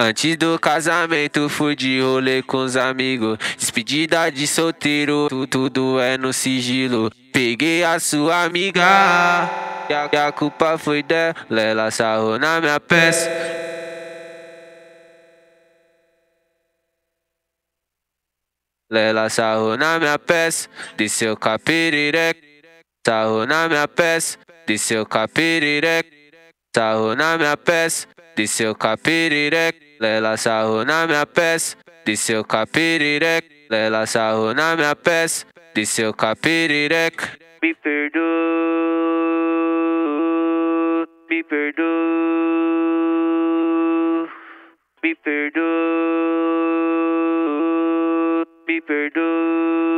Antes do casamento fui de rolê com os amigos. Despedida de solteiro, tu, tudo é no sigilo. Peguei a sua amiga, e a, e a culpa foi dela. Ela sarrou na minha peça. Lela sarrou na minha peça, desceu capirireca. Sarrou na minha peça, desceu capirireca. Sarrou na minha peça, desceu capirireca. Lela sarrou na minha peça, desceu capirireca. Lela sarrou na minha peça, desceu capirireca. Me perdoa, me perdoa, me perdoa, me perdoa.